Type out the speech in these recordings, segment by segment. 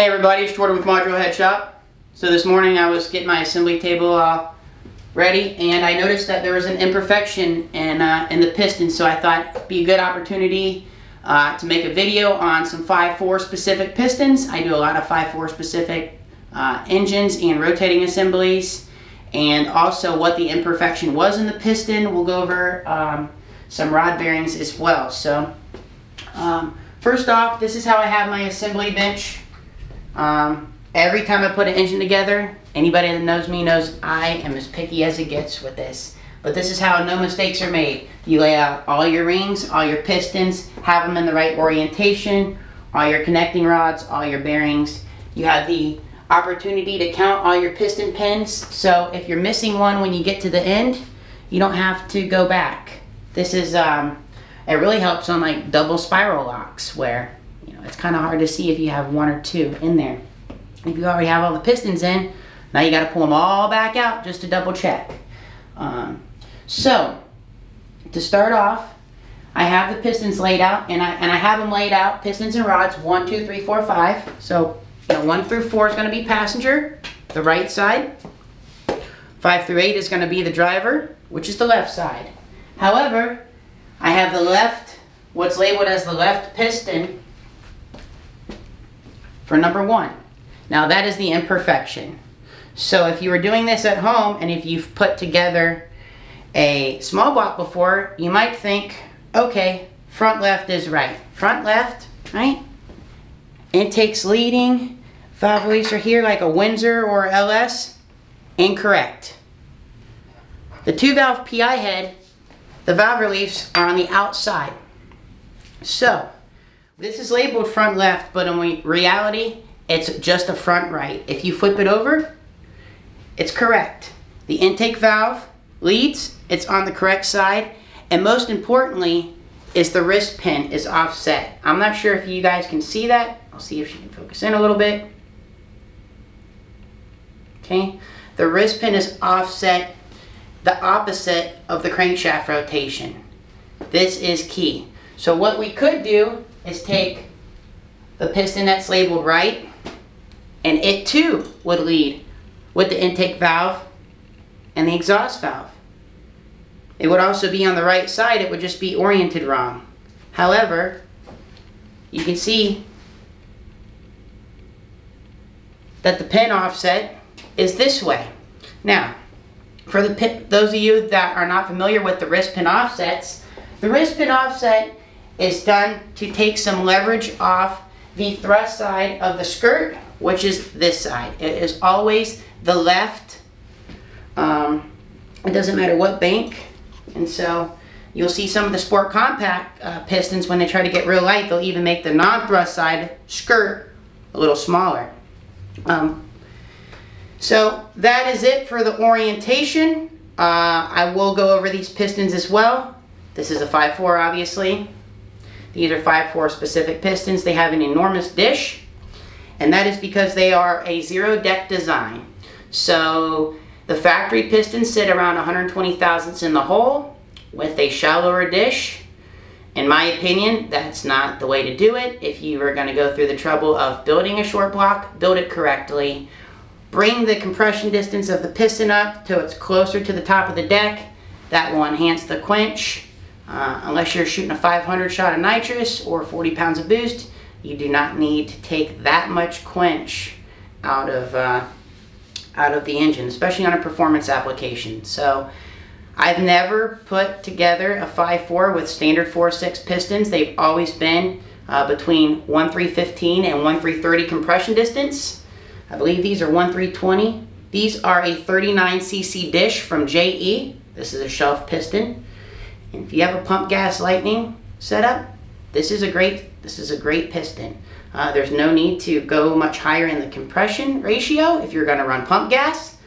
Hey everybody, it's Jordan with Modular Head Shop. So this morning I was getting my assembly table uh, ready and I noticed that there was an imperfection in, uh, in the piston so I thought it'd be a good opportunity uh, to make a video on some 5.4 specific pistons. I do a lot of 5.4 specific uh, engines and rotating assemblies and also what the imperfection was in the piston. We'll go over um, some rod bearings as well. So um, first off, this is how I have my assembly bench um, every time I put an engine together, anybody that knows me knows I am as picky as it gets with this. But this is how no mistakes are made. You lay out all your rings, all your pistons, have them in the right orientation, all your connecting rods, all your bearings. You have the opportunity to count all your piston pins. So if you're missing one when you get to the end, you don't have to go back. This is, um, it really helps on like double spiral locks where it's kind of hard to see if you have one or two in there. If you already have all the pistons in, now you got to pull them all back out just to double check. Um, so, to start off, I have the pistons laid out, and I and I have them laid out, pistons and rods, one, two, three, four, five. So, you know, one through four is going to be passenger, the right side. Five through eight is going to be the driver, which is the left side. However, I have the left, what's labeled as the left piston, for number one. Now that is the imperfection. So if you were doing this at home and if you've put together a small block before, you might think, okay, front left is right. Front left, right? Intakes leading, valve reliefs are here like a Windsor or LS. Incorrect. The two valve PI head, the valve reliefs are on the outside. So, this is labeled front left, but in reality, it's just a front right. If you flip it over, it's correct. The intake valve leads, it's on the correct side, and most importantly, is the wrist pin is offset. I'm not sure if you guys can see that. I'll see if she can focus in a little bit. Okay, the wrist pin is offset the opposite of the crankshaft rotation. This is key. So what we could do is take the piston that's labeled right, and it too would lead with the intake valve and the exhaust valve. It would also be on the right side, it would just be oriented wrong. However, you can see that the pin offset is this way. Now, for the pin, those of you that are not familiar with the wrist pin offsets, the wrist pin offset is done to take some leverage off the thrust side of the skirt, which is this side. It is always the left. Um, it doesn't matter what bank. And so you'll see some of the Sport Compact uh, pistons, when they try to get real light, they'll even make the non-thrust side skirt a little smaller. Um, so that is it for the orientation. Uh, I will go over these pistons as well. This is a 5.4 obviously. These are 5.4 specific pistons. They have an enormous dish, and that is because they are a zero deck design. So the factory pistons sit around 120 thousandths in the hole with a shallower dish. In my opinion, that's not the way to do it. If you are going to go through the trouble of building a short block, build it correctly. Bring the compression distance of the piston up till it's closer to the top of the deck. That will enhance the quench. Uh, unless you're shooting a 500 shot of nitrous or 40 pounds of boost, you do not need to take that much quench out of, uh, out of the engine, especially on a performance application. So I've never put together a 5.4 with standard 4.6 pistons. They've always been uh, between 1.315 and 1.330 compression distance. I believe these are 1.320. These are a 39cc dish from JE. This is a shelf piston. And if you have a pump gas lightning setup, this is a great this is a great piston. Uh, there's no need to go much higher in the compression ratio if you're going to run pump gas,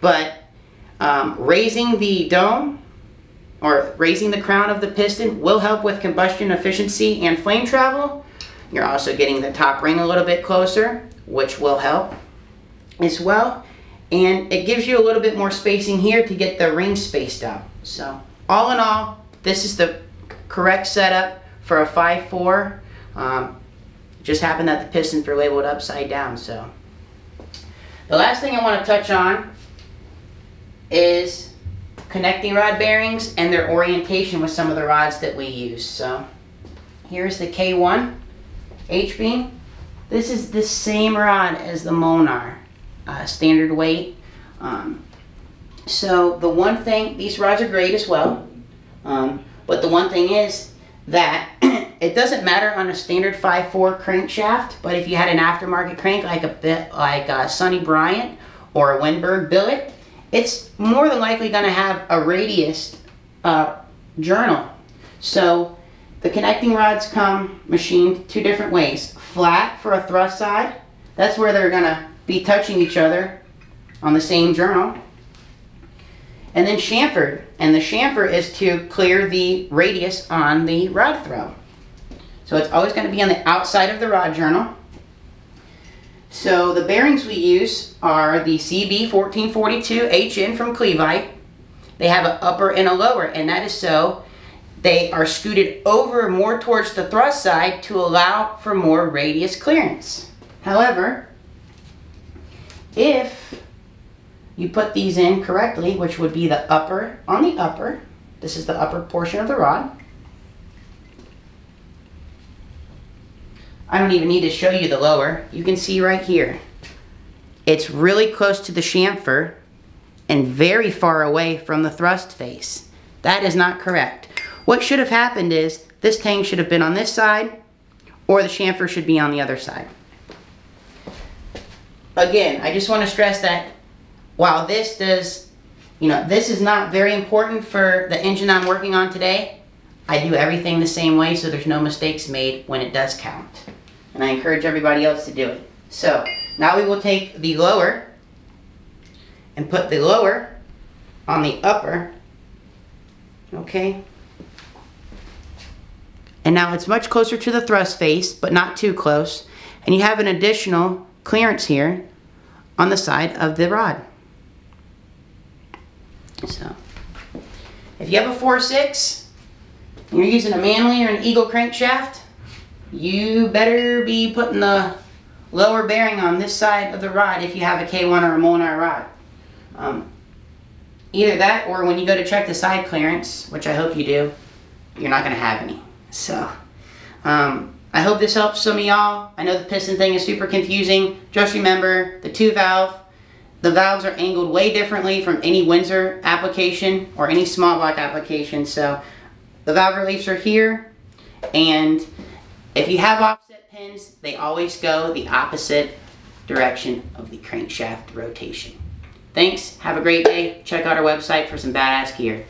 but um, raising the dome or raising the crown of the piston will help with combustion efficiency and flame travel. You're also getting the top ring a little bit closer, which will help as well. And it gives you a little bit more spacing here to get the ring spaced out. So all in all, this is the correct setup for a 5.4. Um, just happened that the pistons were labeled upside down, so. The last thing I want to touch on is connecting rod bearings and their orientation with some of the rods that we use. So here's the K1 H-beam. This is the same rod as the Molnar, uh, standard weight. Um, so the one thing, these rods are great as well, um, but the one thing is that it doesn't matter on a standard 5.4 crankshaft, but if you had an aftermarket crank like a bit like a Sonny Bryant or a Winberg billet, it's more than likely going to have a radius uh, journal. So the connecting rods come machined two different ways. Flat for a thrust side, that's where they're going to be touching each other on the same journal. And then chamfered, and the chamfer is to clear the radius on the rod throw. So it's always going to be on the outside of the rod journal. So the bearings we use are the CB1442HN from Clevite. They have an upper and a lower, and that is so they are scooted over more towards the thrust side to allow for more radius clearance. However, if you put these in correctly, which would be the upper on the upper, this is the upper portion of the rod. I don't even need to show you the lower. You can see right here. It's really close to the chamfer and very far away from the thrust face. That is not correct. What should have happened is this tang should have been on this side or the chamfer should be on the other side. Again, I just want to stress that while this does, you know, this is not very important for the engine I'm working on today, I do everything the same way so there's no mistakes made when it does count. And I encourage everybody else to do it. So, now we will take the lower and put the lower on the upper. Okay. And now it's much closer to the thrust face, but not too close. And you have an additional clearance here on the side of the rod. So, if you have a 4.6, you're using a Manley or an Eagle crankshaft, you better be putting the lower bearing on this side of the rod if you have a K1 or a Molnar rod. Um, either that or when you go to check the side clearance, which I hope you do, you're not going to have any. So, um, I hope this helps some of y'all. I know the piston thing is super confusing. Just remember, the two valve, the valves are angled way differently from any Windsor application or any small block application. So, the valve reliefs are here, and if you have offset pins, they always go the opposite direction of the crankshaft rotation. Thanks, have a great day. Check out our website for some badass gear.